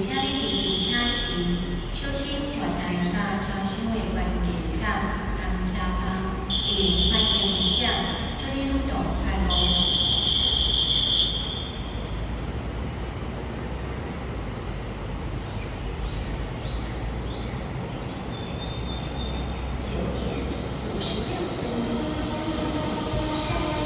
请你停车时小心滑台，把车上的关键卡、行车牌一并放上车。请您入座开门。九点五十六分，嘉兴，